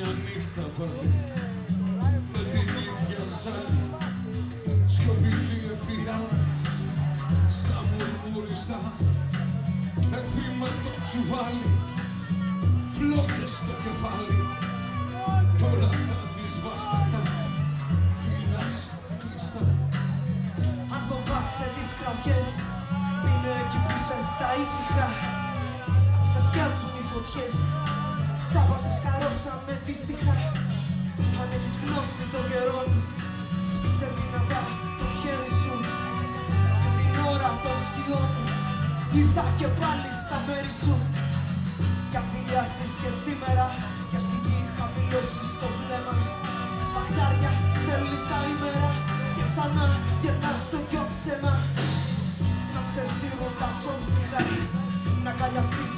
μια νύχτα πάλι. Με την ίδια ζάλη Σκοπηλή εφιάλας Στα μουρμουριστά Εχθροί με το τσουβάλι. Φλόκες στο κεφάλι. Κι όλα τα δυσβάστατα Φυλάς κλειστά. Αν το βάς σε τις κραυγές Είναι εκεί που σε στα ήσυχα. Σε σκιάζουν οι φωτιές Τσάπα σε σκαρώσαν με δύστιχα Αν έχεις γνώση των καιρών. Σπίσε δυνατά το χέρι σου. Σε αυτή την ώρα των σκιών Ήρθα και πάλι στα μέρη σου. Κι αν φιλιάσεις και σήμερα Και στην γη χαμηλώσεις το βλέμμα. Σφαχτάρια στέλνεις τα ημέρα. Και ξανά γυρνάς το δυο ψέμα. Να σε σύρουν τα σώψυχα Να καλιαστείς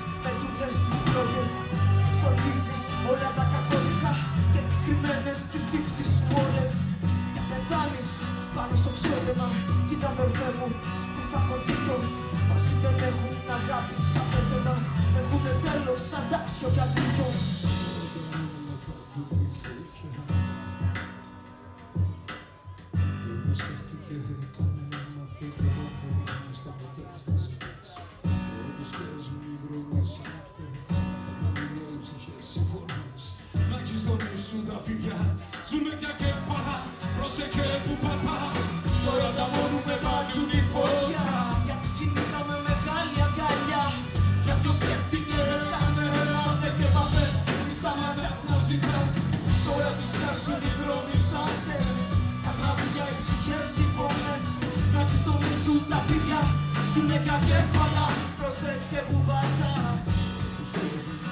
Όσοι δεν έχουν αγάπη σαν πέθαινα Έχουνε τέλος σαν τάξιο κι αντίκιο Δεν σκέφτηκε κανένα αυτό το όφελο με στα ποτές Ό,τι σκέφτεσαι Για ποιος σκέφτηκε κανένα Δεν και πάμε Μη σταματάς να ζητάς Τώρα τους χάσουν οι δρόμοι σαν αυτές Τα τραγούδια, οι ψυχές, οι φωνές Να έχεις στο νου σου τα φίδια Σου είναι κακέφαλα Προσέχε που πατάς Τους παίζουν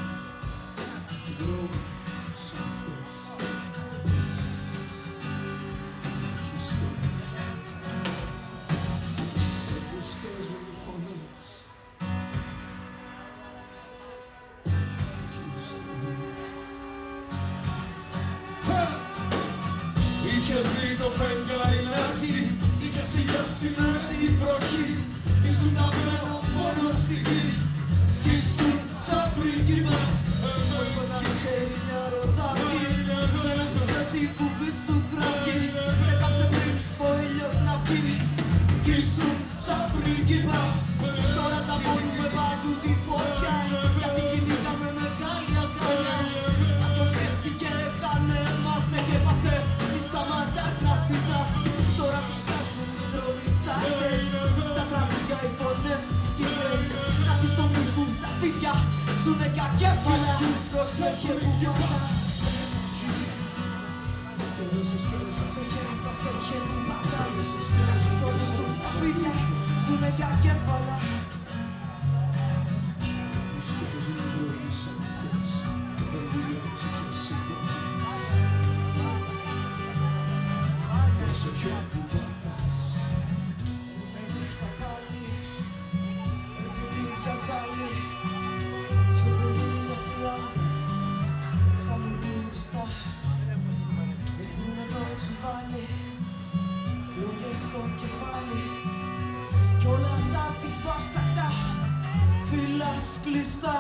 Είχες δει το φεγγάρι να έρθει Είχες τελειώσει με τη βροχή Ήσουν ταμένο μόνο στη γη. Κι ήσουν σαν πρίγκιπας Όταν είχε μια ροδάκη Δεν άκουσε τη φούβη σου γράφει Σε κάψε πριν ο ήλιος να βγει Κι ήσουν σαν πρίγκιπας Τώρα φίδια Ζουνε κακέφαλα Προσέχε που πατάς Προσέχε, προσέχε που πατάς Να έχεις στο νου σου τα φίδια Ζουνε κακέφαλα Τους παίζουν οι δρόμοι σαν αυτές Τα τραγούδια ψυχές συμφωνούν Πρόσεχε που πατάς Νύχτα πάλι με την ίδια ζάλη Σκοπελούν οι εφιάλτες στα μουρμούριστα Ρίχνουνε το τσουβάλι, φλόγες στο κεφάλι Κι όλα τα δυσβάσταχτα φύλλας κλειστά